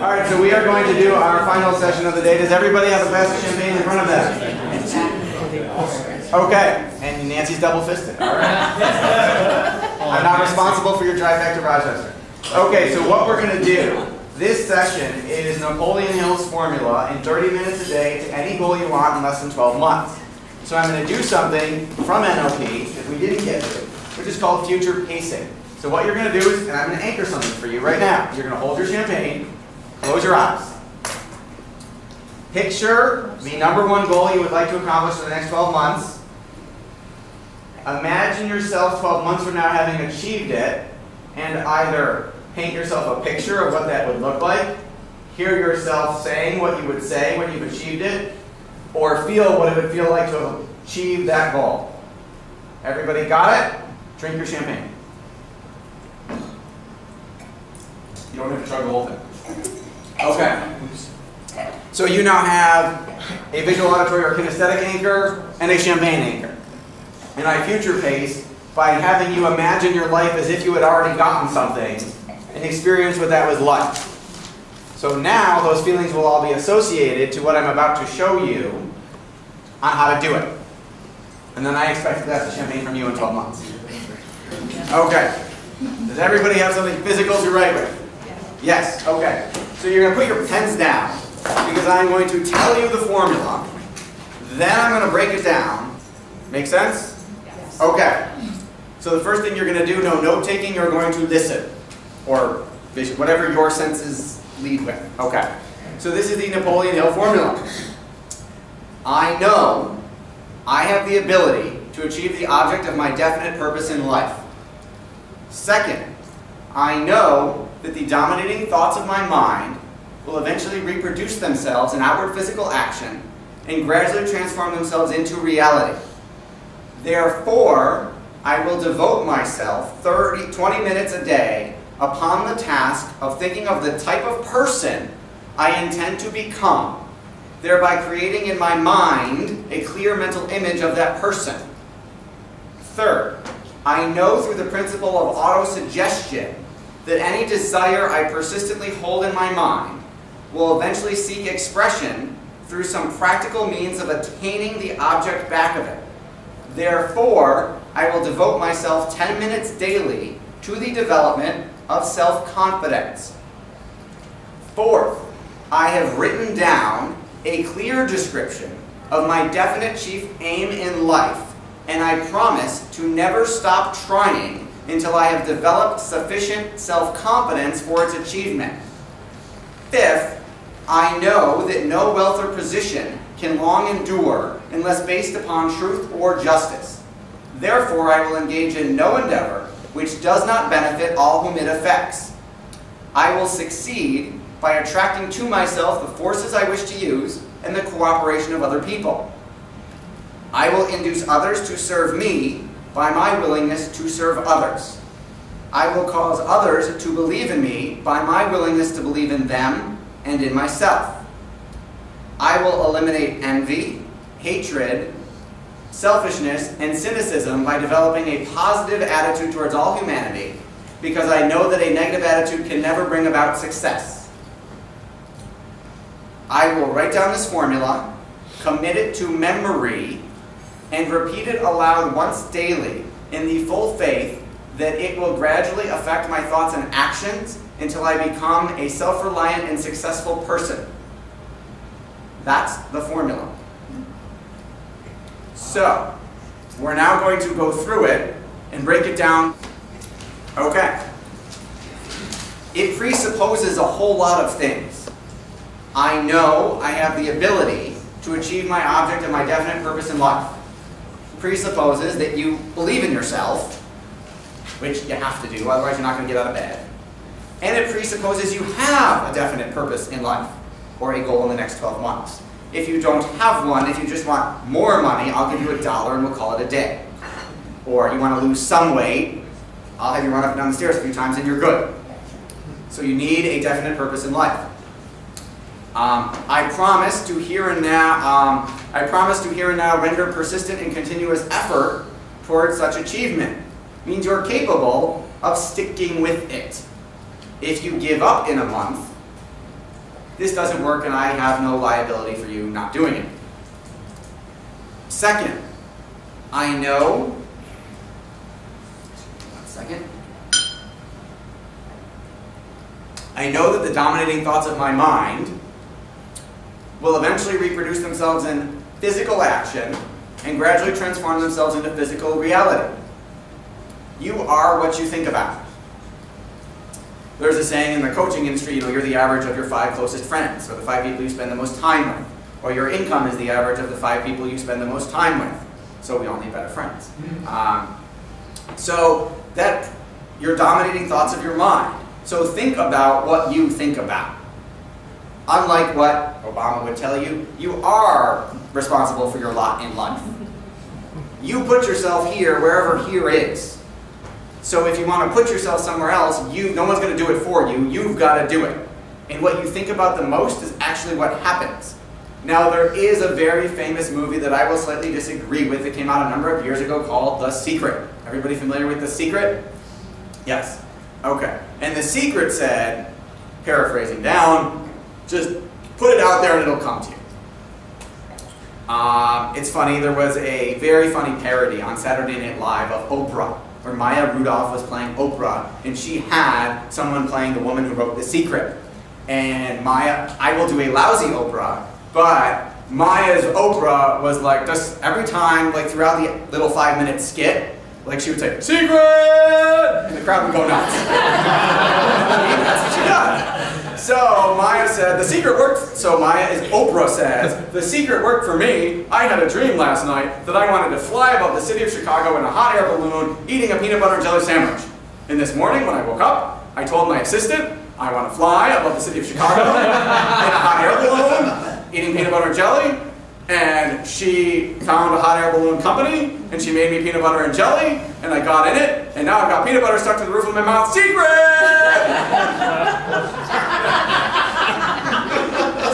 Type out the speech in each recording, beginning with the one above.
All right, so we are going to do our final session of the day. Does everybody have a glass of champagne in front of them? Okay, and Nancy's double fisted. All right. I'm not responsible for your drive back to Rochester. Okay, so what we're going to do, this session is Napoleon Hill's formula in 30 minutes a day to any goal you want in less than 12 months. So I'm going to do something from NLP that we didn't get to, which is called future pacing. So what you're going to do is, and I'm going to anchor something for you right now. You're going to hold your champagne, close your eyes. Picture the number one goal you would like to accomplish in the next 12 months. Imagine yourself 12 months from now having achieved it, and either paint yourself a picture of what that would look like, hear yourself saying what you would say when you've achieved it, or feel what it would feel like to achieve that goal. Everybody got it? Drink your champagne. You don't have to chug the whole thing. Okay. So you now have a visual, auditory, or kinesthetic anchor and a champagne anchor. And I future pace by having you imagine your life as if you had already gotten something and experience what that was like. So now those feelings will all be associated to what I'm about to show you on how to do it. And then I expect glass of champagne from you in 12 months. Okay. Does everybody have something physical to write with? Yes, okay. So you're going to put your pens down because I'm going to tell you the formula. Then I'm going to break it down. Make sense? Yes. Okay. So the first thing you're going to do, no note taking, you're going to listen. Or vision, whatever your senses lead with. Okay. So this is the Napoleon Hill formula. I know I have the ability to achieve the object of my definite purpose in life. Second, I know that the dominating thoughts of my mind will eventually reproduce themselves in outward physical action and gradually transform themselves into reality. Therefore, I will devote myself 30, 20 minutes a day upon the task of thinking of the type of person I intend to become, thereby creating in my mind a clear mental image of that person. Third, I know through the principle of autosuggestion that any desire I persistently hold in my mind will eventually seek expression through some practical means of attaining the object back of it. Therefore, I will devote myself 10 minutes daily to the development of self-confidence. Fourth, I have written down a clear description of my definite chief aim in life, and I promise to never stop trying until I have developed sufficient self-confidence for its achievement. Fifth, I know that no wealth or position can long endure unless based upon truth or justice. Therefore, I will engage in no endeavor which does not benefit all whom it affects. I will succeed by attracting to myself the forces I wish to use and the cooperation of other people. I will induce others to serve me by my willingness to serve others. I will cause others to believe in me by my willingness to believe in them and in myself. I will eliminate envy, hatred, selfishness, and cynicism by developing a positive attitude towards all humanity because I know that a negative attitude can never bring about success. I will write down this formula, commit it to memory, and repeat it aloud once daily in the full faith that it will gradually affect my thoughts and actions until I become a self-reliant and successful person. That's the formula. So, we're now going to go through it and break it down. Okay. It presupposes a whole lot of things. I know I have the ability to achieve my object and my definite purpose in life. Presupposes that you believe in yourself, which you have to do, otherwise you're not going to get out of bed. And it presupposes you have a definite purpose in life or a goal in the next 12 months. If you don't have one, if you just want more money, I'll give you a dollar and we'll call it a day. Or you want to lose some weight, I'll have you run up and down the stairs a few times and you're good. So you need a definite purpose in life. Um, I promise to here and now, um, I promise to here and now render persistent and continuous effort towards such achievement. Means you're capable of sticking with it. If you give up in a month, this doesn't work and I have no liability for you not doing it. Second, I know, one second. I know that the dominating thoughts of my mind will eventually reproduce themselves in physical action and gradually transform themselves into physical reality. You are what you think about. There's a saying in the coaching industry, you know, you're the average of your five closest friends, or the five people you spend the most time with. Or your income is the average of the five people you spend the most time with. So we all need better friends. Mm-hmm. Um, so that, you're dominating thoughts of your mind. So think about what you think about. Unlike what Obama would tell you, you are responsible for your lot in life. You put yourself here wherever here is. So if you want to put yourself somewhere else, you no one's going to do it for you. You've got to do it. And what you think about the most is actually what happens. Now there is a very famous movie that I will slightly disagree with that came out a number of years ago called The Secret. Everybody familiar with The Secret? Yes. Okay. And The Secret said, paraphrasing down, just put it out there and it'll come to you. Um, it's funny, there was a very funny parody on Saturday Night Live of Oprah where Maya Rudolph was playing Oprah, and she had someone playing the woman who wrote The Secret. And Maya, I will do a lousy Oprah, but Maya's Oprah was like, just every time, like throughout the little five minute skit, like she would say, Secret! And the crowd would go nuts. That's what she does. So Maya said, the secret worked, so Maya is, Oprah says, the secret worked for me. I had a dream last night that I wanted to fly above the city of Chicago in a hot air balloon, eating a peanut butter and jelly sandwich. And this morning when I woke up, I told my assistant, I want to fly above the city of Chicago in a hot air balloon, eating peanut butter and jelly, and she found a hot air balloon company, and she made me peanut butter and jelly, and I got in it, and now I've got peanut butter stuck to the roof of my mouth. Secret!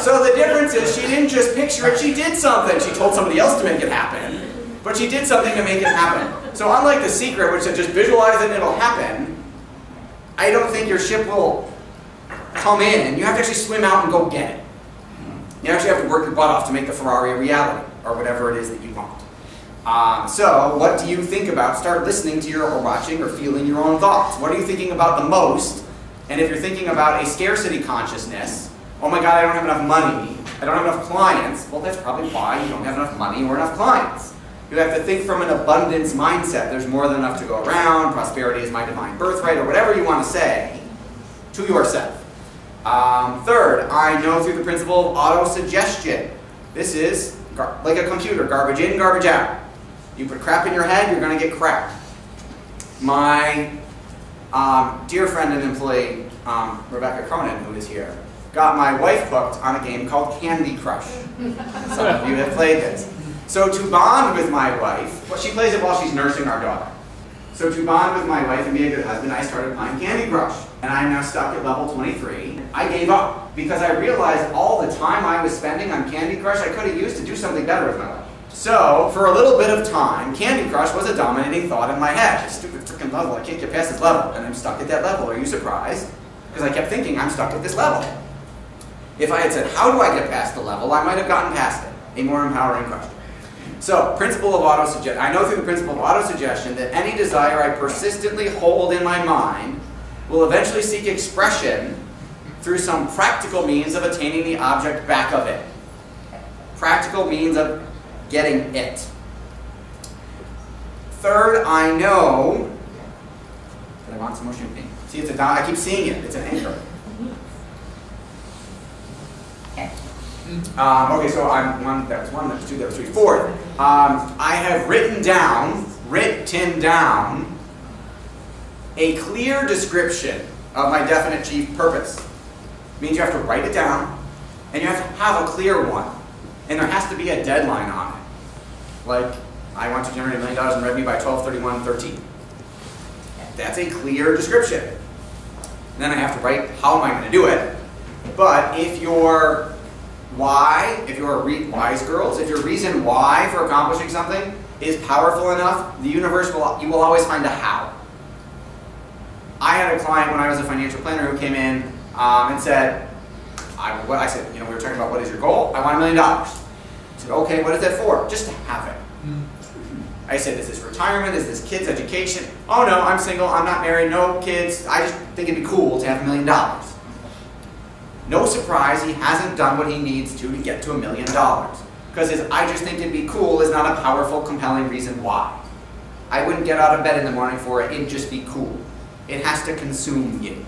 so the difference is she didn't just picture it, she did something. She told somebody else to make it happen, but she did something to make it happen. So unlike The Secret, which said just visualize it and it'll happen, I don't think your ship will come in. You have to actually swim out and go get it. You actually have to work your butt off to make the Ferrari a reality, or whatever it is that you want. Um, so, what do you think about? Start listening to your, or watching, or feeling your own thoughts. What are you thinking about the most? And if you're thinking about a scarcity consciousness, oh my god, I don't have enough money, I don't have enough clients, well, that's probably why you don't have enough money or enough clients. You have to think from an abundance mindset. There's more than enough to go around, prosperity is my divine birthright, or whatever you want to say to yourself. Um, third, I know through the principle of auto-suggestion. This is like a computer, garbage in, garbage out. You put crap in your head, you're going to get crap. My um, dear friend and employee, um, Rebecca Cronin, who is here, got my wife hooked on a game called Candy Crush. Some of you have played this. So to bond with my wife, well, she plays it while she's nursing our daughter. So to bond with my wife and be a good husband, I started playing Candy Crush. And I'm now stuck at level 23. I gave up because I realized all the time I was spending on Candy Crush I could have used to do something better with my life. So, for a little bit of time, Candy Crush was a dominating thought in my head. Stupid freaking level, I can't get past this level. And I'm stuck at that level. Are you surprised? Because I kept thinking, I'm stuck at this level. If I had said, how do I get past the level, I might have gotten past it. A more empowering question. So, principle of autosuggestion. I know through the principle of autosuggestion that any desire I persistently hold in my mind will eventually seek expression through some practical means of attaining the object back of it. Practical means of getting it. Third, I know that I want some more champagne. See, it's a. I keep seeing it. It's an anchor. Um, okay, so I'm one, that was one, that was two, that was three. Fourth, um, I have written down, written down, a clear description of my definite chief purpose. It means you have to write it down, and you have to have a clear one. And there has to be a deadline on it. Like, I want to generate a million dollars in revenue by 12 31 13. That's a clear description. Then I have to write how am I going to do it. But if your why, if you're a wise girls, if your reason why for accomplishing something is powerful enough, the universe will, you will always find a how. I had a client when I was a financial planner who came in um, and said, I, what I said, you know, we were talking about what is your goal? I want a million dollars. I said, okay, what is that for? Just to have it. I said, is this retirement? Is this kids' education? Oh no, I'm single, I'm not married, no kids. I just think it'd be cool to have a million dollars. No surprise, he hasn't done what he needs to to get to a million dollars. Because his I just think it'd be cool is not a powerful, compelling reason why. I wouldn't get out of bed in the morning for it, it'd just be cool. It has to consume you.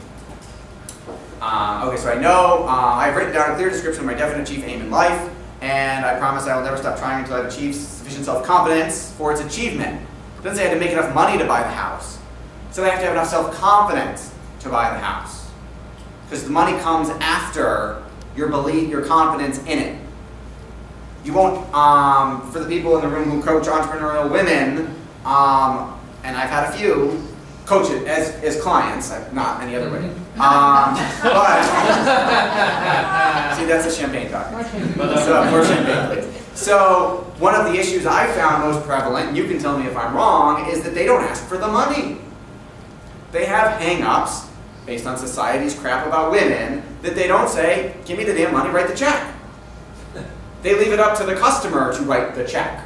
Uh, okay, so I know uh, I've written down a clear description of my definite chief aim in life, and I promise I will never stop trying until I've achieved sufficient self-confidence for its achievement. It doesn't say I have to make enough money to buy the house. So I have to have enough self-confidence to buy the house. Because the money comes after your belief, your confidence in it. You won't, um, for the people in the room who coach entrepreneurial women, um, and I've had a few, coach it as, as clients, not any other way. Um, but, see, that's a champagne talk. So, more champagne, please. So, one of the issues I found most prevalent, and you can tell me if I'm wrong, is that they don't ask for the money. They have hang-ups based on society's crap about women that they don't say, give me the damn money, write the check. They leave it up to the customer to write the check.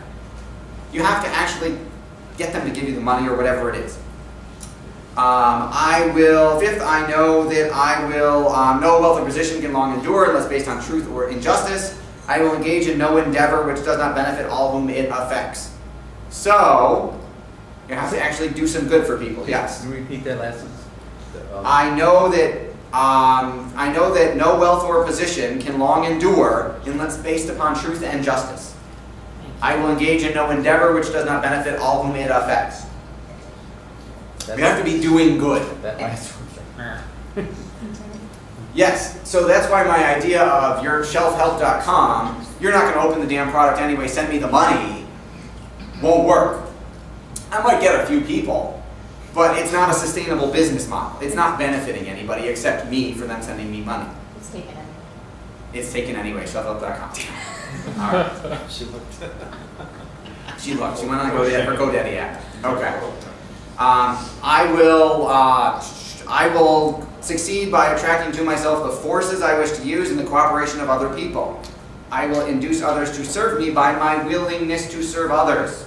You have to actually get them to give you the money or whatever it is. Um, I will, fifth, I know that I will, um, no wealth or position can long endure unless based on truth or injustice. I will engage in no endeavor which does not benefit all whom it affects. So, you have to actually do some good for people, yes. Can you repeat that last I know that um, I know that no wealth or position can long endure unless based upon truth and justice. I will engage in no endeavor which does not benefit all whom it affects. that's- We have to be doing good. That. Yes, so that's why my idea of your shelfhelp.com, you're not going to open the damn product anyway, send me the money, won't work. I might get a few people, but it's not a sustainable business model. It's not benefiting anybody except me for them sending me money. It's taken in. It's taken anyway, shelfhelp.com. All right. She looked. She looked. She went on GoDaddy, her GoDaddy app. Okay. Um, I will. Uh, I will succeed by attracting to myself the forces I wish to use in the cooperation of other people. I will induce others to serve me by my willingness to serve others.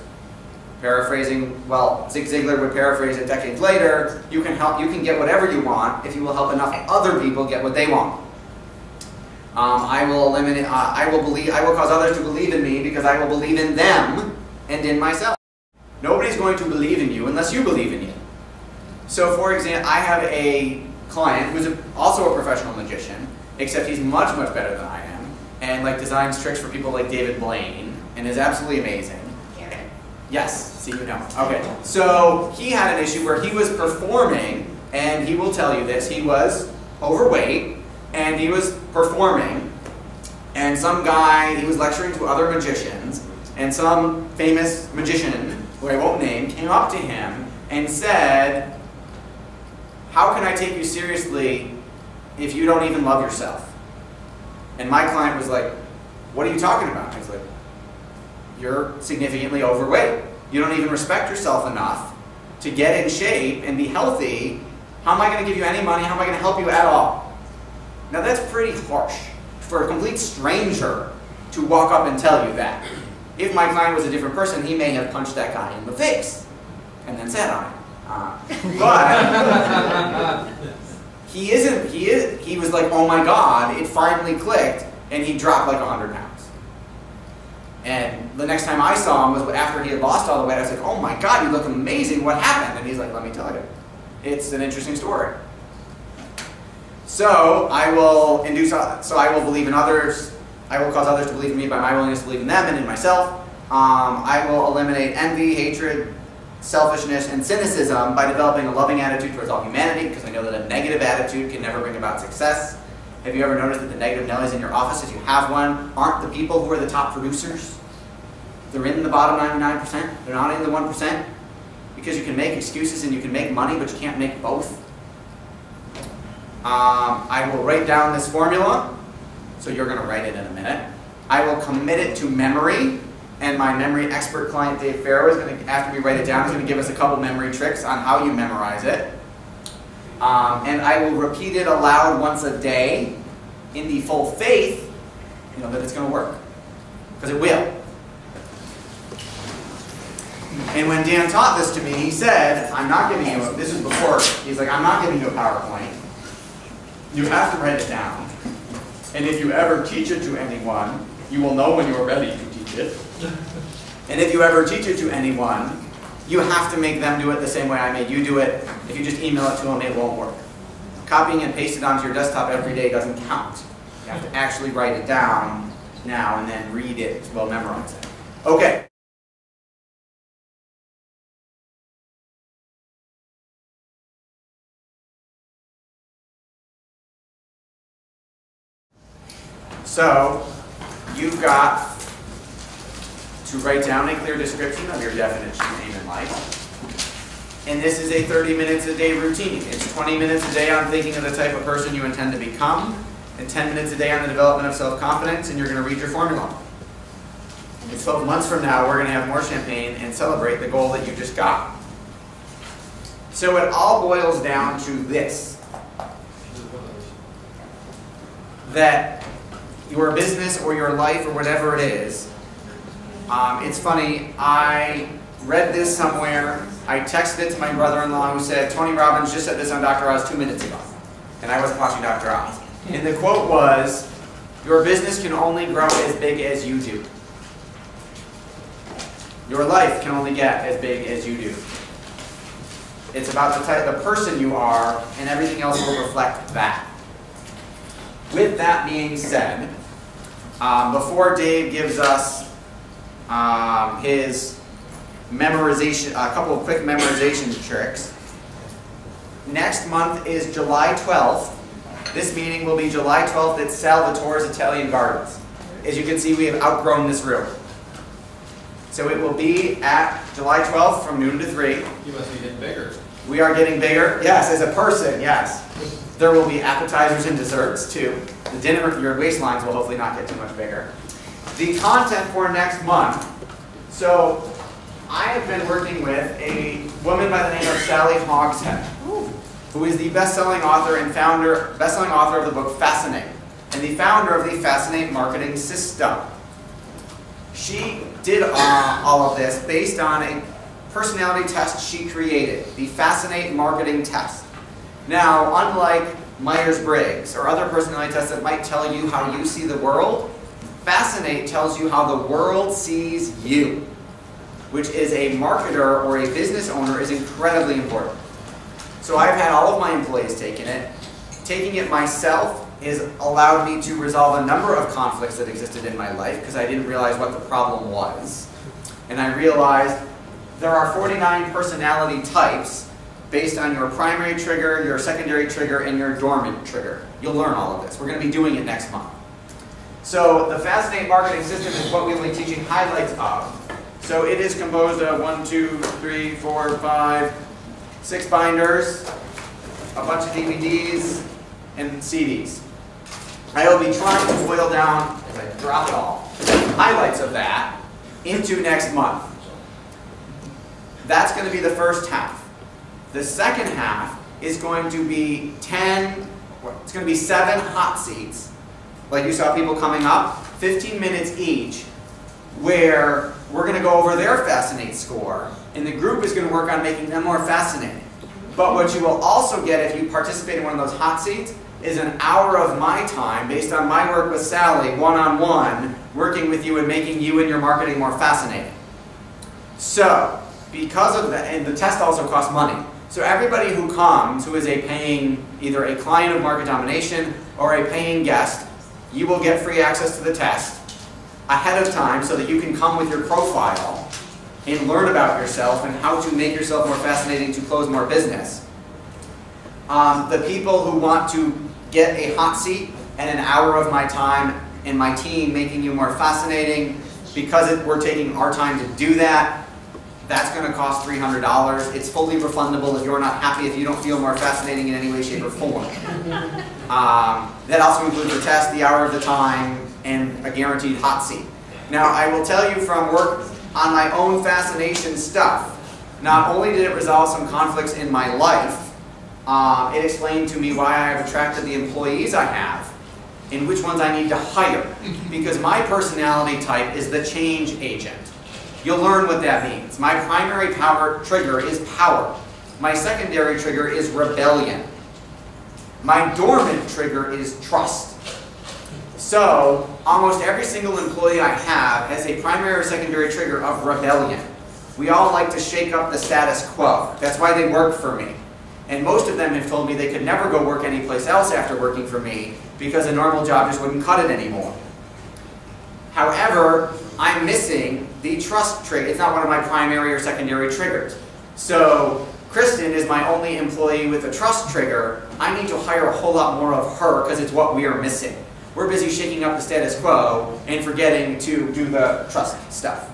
Paraphrasing, well, Zig Ziglar would paraphrase it decades later. You can help. You can get whatever you want if you will help enough other people get what they want. Um, I will eliminate. Uh, I will believe. I will cause others to believe in me because I will believe in them and in myself. Nobody's going to believe in you unless you believe in you. So, for example, I have a client who's a, also a professional magician, except he's much, much better than I am, and like designs tricks for people like David Blaine, and is absolutely amazing. Yes, see you know. Okay, so he had an issue where he was performing, and he will tell you this. He was overweight, and he was performing, and some guy he was lecturing to other magicians, and some famous magician who I won't name came up to him and said, "How can I take you seriously if you don't even love yourself?" And my client was like, "What are you talking about?" Was like, you're significantly overweight. You don't even respect yourself enough to get in shape and be healthy. How am I going to give you any money? How am I going to help you at all? Now that's pretty harsh for a complete stranger to walk up and tell you that. If my client was a different person, he may have punched that guy in the face and then sat on it. Uh, but he isn't. He is. He was like, "Oh my God!" It finally clicked, and he dropped like hundred pounds. And the next time I saw him was after he had lost all the weight. I was like, "Oh my God, you look amazing! What happened?" And he's like, "Let me tell you. It's an interesting story." So I will induce. So I will believe in others. I will cause others to believe in me by my willingness to believe in them and in myself. Um, I will eliminate envy, hatred, selfishness, and cynicism by developing a loving attitude towards all humanity, because I know that a negative attitude can never bring about success. Have you ever noticed that the negative Nellies in your office, if you have one, aren't the people who are the top producers? They're in the bottom 99%. They're not in the 1%. Because you can make excuses and you can make money, but you can't make both. Um, I will write down this formula, so you're going to write it in a minute. I will commit it to memory, and my memory expert client Dave Farrow is going to, after we write it down, is going to give us a couple memory tricks on how you memorize it. Um, and I will repeat it aloud once a day in the full faith, you know, that it's going to work. Because it will. And when Dan taught this to me, he said, I'm not giving you, a, this is before, he's like, I'm not giving you a PowerPoint. You have to write it down. And if you ever teach it to anyone, you will know when you are ready to teach it. And if you ever teach it to anyone, you have to make them do it the same way I made you do it. If you just email it to them, it won't work. Copying and pasting it onto your desktop every day doesn't count. You have to actually write it down now and then read it, well, memorize it. Okay. So, you've got to write down a clear description of your definite aim in life. And this is a 30 minutes a day routine. It's 20 minutes a day on thinking of the type of person you intend to become, and 10 minutes a day on the development of self-confidence, and you're going to read your formula. And 12 months from now, we're going to have more champagne and celebrate the goal that you just got. So it all boils down to this. That your business or your life or whatever it is, um, it's funny, I read this somewhere, I texted it to my brother-in-law who said, Tony Robbins just said this on Dr. Oz two minutes ago. And I wasn't watching Dr. Oz. And the quote was, your business can only grow as big as you do. Your life can only get as big as you do. It's about the type, the person you are, and everything else will reflect that. With that being said, um, before Dave gives us um, his memorization, a couple of quick memorization tricks, next month is July 12th. This meeting will be July 12th at Salvatore's Italian Gardens. As you can see, we have outgrown this room. So it will be at July 12th from noon to 3. You must be getting bigger. We are getting bigger. Yes, as a person, yes. There will be appetizers and desserts too. The dinner, your waistlines will hopefully not get too much bigger. The content for next month. So I have been working with a woman by the name of Sally Hogshead, who is the best-selling author and founder, best-selling author of the book Fascinate, and the founder of the Fascinate Marketing System. She did uh, all of this based on a personality test she created, the Fascinate Marketing Test. Now, unlike Myers-Briggs or other personality tests that might tell you how you see the world, Fascinate tells you how the world sees you, which is a marketer or a business owner is incredibly important. So I've had all of my employees taking it. Taking it myself has allowed me to resolve a number of conflicts that existed in my life because I didn't realize what the problem was. And I realized there are 49 personality types based on your primary trigger, your secondary trigger, and your dormant trigger. You'll learn all of this. We're going to be doing it next month. So the Fascinate Marketing System is what we will be teaching highlights of. So it is composed of one, two, three, four, five, six binders, a bunch of DVDs, and CDs. I will be trying to boil down, as I drop it all, highlights of that into next month. That's going to be the first half. The second half is going to be 10, it's going to be seven hot seats, like you saw people coming up, 15 minutes each, where we're going to go over their Fascinate score, and the group is going to work on making them more fascinating. But what you will also get if you participate in one of those hot seats is an hour of my time, based on my work with Sally, one-on-one, -on -one, working with you and making you and your marketing more fascinating. So, because of that, and the test also costs money. So everybody who comes, who is a paying, either a client of Market Domination or a paying guest, you will get free access to the test ahead of time so that you can come with your profile and learn about yourself and how to make yourself more fascinating to close more business. Um, the people who want to get a hot seat and an hour of my time and my team making you more fascinating, because it, we're taking our time to do that, that's going to cost $300. It's fully refundable if you're not happy, if you don't feel more fascinating in any way, shape, or form. Um, that also includes the test, the hour of the time, and a guaranteed hot seat. Now, I will tell you from work on my own fascination stuff, not only did it resolve some conflicts in my life, um, it explained to me why I have attracted the employees I have. and which ones I need to hire. Because my personality type is the change agent. You'll learn what that means. My primary power trigger is power. My secondary trigger is rebellion. My dormant trigger is trust. So, almost every single employee I have has a primary or secondary trigger of rebellion. We all like to shake up the status quo. That's why they work for me. And most of them have told me they could never go work anyplace else after working for me because a normal job just wouldn't cut it anymore. However, I'm missing the trust trigger. It's not one of my primary or secondary triggers. So Kristen is my only employee with a trust trigger. I need to hire a whole lot more of her because it's what we are missing. We're busy shaking up the status quo and forgetting to do the trust stuff.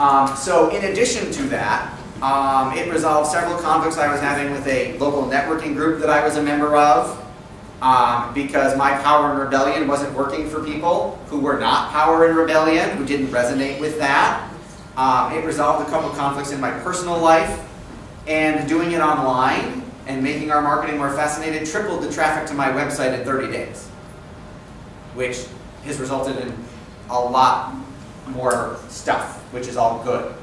Um, so in addition to that, um, it resolved several conflicts I was having with a local networking group that I was a member of um, because my power and rebellion wasn't working for people who were not power and rebellion, who didn't resonate with that. Um, it resolved a couple conflicts in my personal life, and doing it online and making our marketing more fascinated tripled the traffic to my website in 30 days, which has resulted in a lot more stuff, which is all good.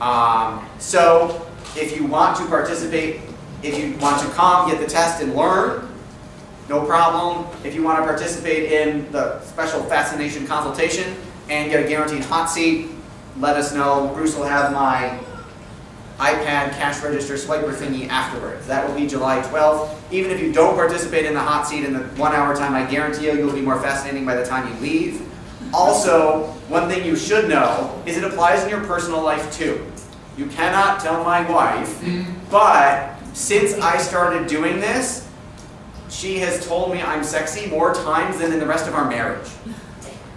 Um, so if you want to participate, if you want to come, get the test and learn, no problem. If you want to participate in the special fascination consultation and get a guaranteed hot seat, let us know. Bruce will have my iPad cash register swiper thingy afterwards. That will be July 12th. Even if you don't participate in the hot seat in the one hour time, I guarantee you, you'll be more fascinating by the time you leave. Also, one thing you should know is it applies in your personal life too. You cannot tell my wife, mm-hmm. but since I started doing this, she has told me I'm sexy more times than in the rest of our marriage.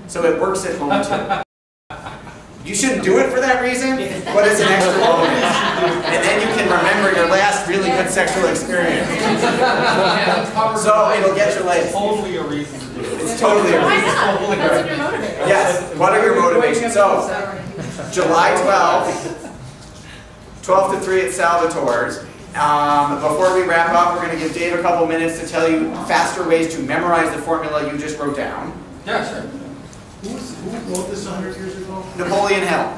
So it works at home too. You shouldn't do it for that reason, but it's an extra bonus. And then you can remember your last really good sexual experience. So it'll get your legs. Totally a reason to do it. It's totally a Why reason. not? What's your motivator? Yes, what are your motivations? So, July 12th, 12 to 3 at Salvatore's. Um, before we wrap up, we're going to give Dave a couple minutes to tell you faster ways to memorize the formula you just wrote down. Yeah, sure. Who was, who wrote this hundred years ago? Napoleon Hill,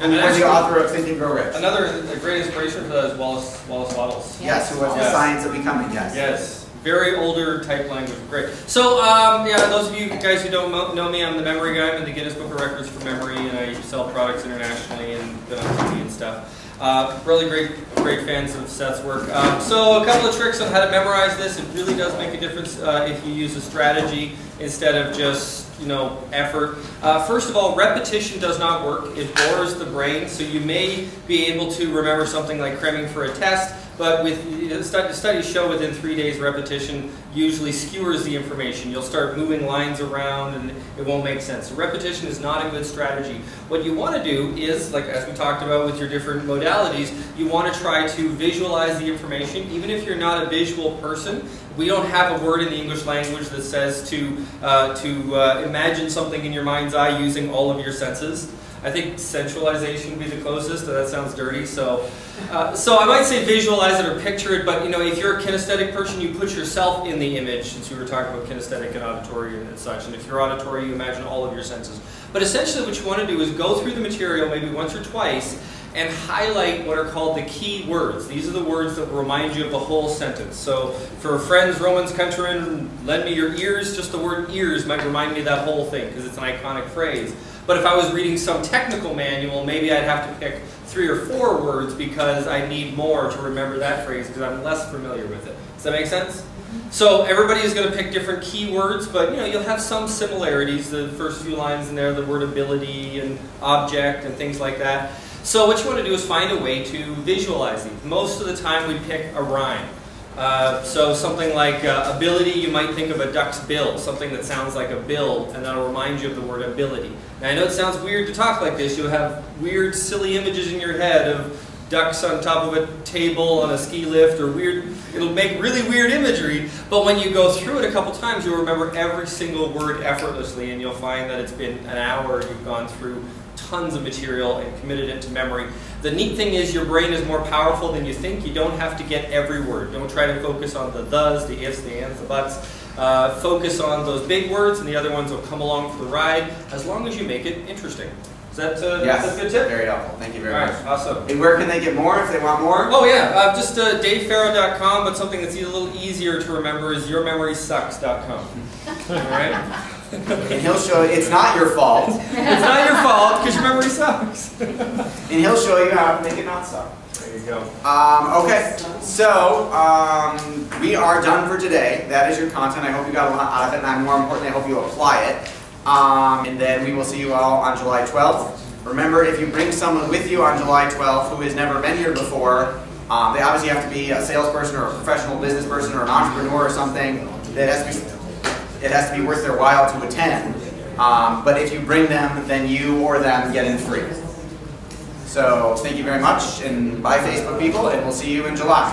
And then the author of Think and Grow Rich. another a great inspiration for that is Wallace Wallace Wattles. Yes, who was the Yes. science of becoming, yes. Yes, very older type language, great. So, um, yeah, those of you guys who don't know me, I'm the memory guy. I'm in the Guinness Book of Records for memory, and I sell products internationally and been on TV and stuff. Uh, really great, great fans of Seth's work. Um, so, a couple of tricks on how to memorize this. It really does make a difference uh, if you use a strategy instead of just you know effort. Uh, first of all, repetition does not work. It bores the brain, so you may be able to remember something like cramming for a test, but with studies show within three days repetition usually skewers the information. You'll start moving lines around and it won't make sense. Repetition is not a good strategy. What you want to do is, like as we talked about with your different modalities, you want to try to visualize the information. Even if you're not a visual person, we don't have a word in the English language that says to uh, to uh, imagine something in your mind's eye using all of your senses. I think centralization would be the closest. That sounds dirty. So, uh, so I might say visualize it or picture it. But you know, if you're a kinesthetic person, you put yourself in the image. Since we were talking about kinesthetic and auditory and such. And if you're auditory, you imagine all of your senses. But essentially, what you want to do is go through the material maybe once or twice and highlight what are called the key words. These are the words that remind you of the whole sentence. So for friends, Romans, countrymen, lend me your ears, just the word ears might remind me of that whole thing because it's an iconic phrase. But if I was reading some technical manual, maybe I'd have to pick three or four words because I need more to remember that phrase because I'm less familiar with it. Does that make sense? Mm-hmm. So everybody is going to pick different keywords, but you know you'll have some similarities. The first few lines in there, the word ability and object and things like that. So what you want to do is find a way to visualize these. Most of the time we pick a rhyme. Uh, so something like uh, ability, you might think of a duck's bill, something that sounds like a bill, and that'll remind you of the word ability. Now I know it sounds weird to talk like this. You'll have weird, silly images in your head of ducks on top of a table on a ski lift, or weird. It'll make really weird imagery. But when you go through it a couple times, you'll remember every single word effortlessly, and you'll find that it's been an hour you've gone through tons of material and committed it to memory. The neat thing is your brain is more powerful than you think. You don't have to get every word. Don't try to focus on the thes, the ifs, the ands, the buts. Uh, focus on those big words, and the other ones will come along for the ride, as long as you make it interesting. Is that uh, Yes, that's a good tip? very helpful. Thank you All very much. right, awesome. And where can they get more if they want more? Oh yeah, uh, just uh, davefarrow.com, but something that's a little easier to remember is yourmemorysucks.com. All right? And he'll show you, it's not your fault, It's not your fault because your memory sucks. and he'll show you how to make it not suck. There you go. Um, okay, so um, we are done for today. That is your content. I hope you got a lot out of it, and more importantly, I hope you apply it. Um, and then we will see you all on July 12th. Remember, if you bring someone with you on July 12th who has never been here before, um, they obviously have to be a salesperson or a professional business person or an entrepreneur or something. That has to be, it has to be worth their while to attend. Um, but if you bring them, then you or them get in free. So thank you very much, and bye Facebook people, and we'll see you in July.